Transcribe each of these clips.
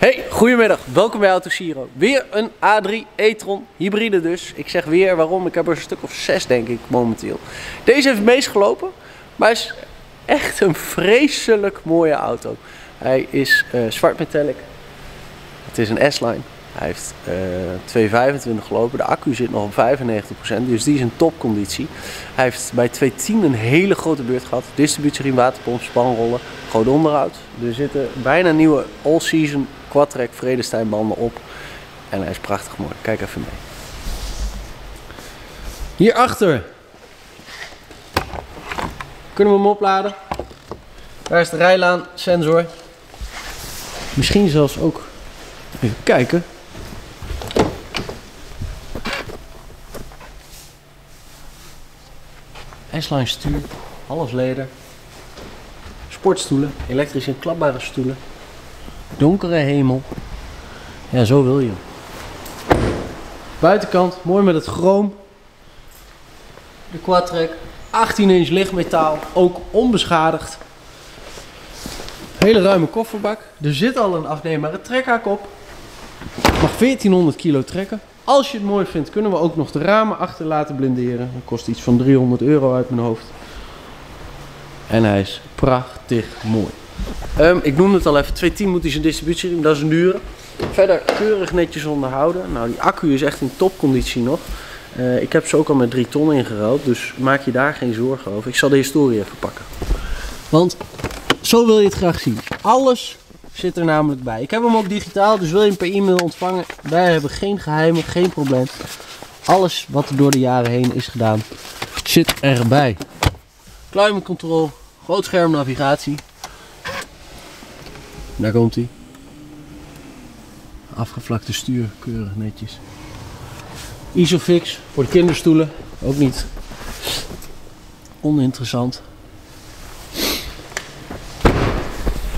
Hey, goedemiddag. Welkom bij Auto Siro. Weer een A3 e-tron hybride dus. Ik zeg weer waarom. Ik heb er een stuk of zes denk ik momenteel. Deze heeft meesgelopen, maar hij is echt een vreselijk mooie auto. Hij is uh, zwart metallic. Het is een S-line. Hij heeft uh, 2,25 gelopen. De accu zit nog op 95%, dus die is in topconditie. Hij heeft bij 210 een hele grote beurt gehad. Distributieriem, waterpomp, spanrollen, groot onderhoud. Er zitten bijna nieuwe all-season Quadtrek Vredestein banden op. En hij is prachtig mooi. Kijk even mee. Hierachter kunnen we hem opladen. Daar is de rijlaan sensor. Misschien zelfs ook even kijken. S-line stuur, half leder. Sportstoelen, elektrisch en klapbare stoelen. Donkere hemel. Ja, zo wil je. Buitenkant, mooi met het chroom. De quadtrek, 18 inch lichtmetaal, ook onbeschadigd. Hele ruime kofferbak. Er zit al een afneembare trekhaak op. Mag 1400 kilo trekken. Als je het mooi vindt, kunnen we ook nog de ramen achter laten blinderen. Dat kost iets van 300 euro uit mijn hoofd. En hij is prachtig mooi. Um, ik noemde het al even, 210 moet hij zijn distributie dat is een dure. Verder keurig netjes onderhouden. Nou, die accu is echt in topconditie nog. Uh, ik heb ze ook al met 3 ton ingeruild, dus maak je daar geen zorgen over. Ik zal de historie even pakken. Want zo wil je het graag zien. Alles zit er namelijk bij. Ik heb hem ook digitaal, dus wil je hem per e-mail ontvangen. Wij hebben geen geheimen, geen probleem. Alles wat er door de jaren heen is gedaan, zit erbij. Climate control, groot scherm navigatie, daar komt hij. Afgevlakte stuur, keurig netjes. Isofix voor de kinderstoelen, ook niet oninteressant.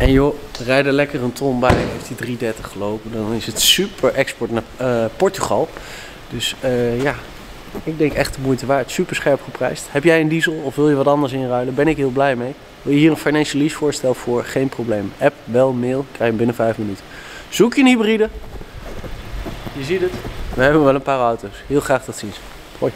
En joh, rijden lekker een ton bij. Heeft hij 330 gelopen, dan is het super export naar uh, Portugal. Dus uh, ja, ik denk echt de moeite waard. Super scherp geprijsd. Heb jij een diesel of wil je wat anders inruilen? Ben ik heel blij mee. Wil je hier een financial lease voorstel voor? Geen probleem. App, bel, mail, krijg je binnen 5 minuten. Zoek je een hybride? Je ziet het. We hebben wel een paar auto's. Heel graag tot ziens. Hoi.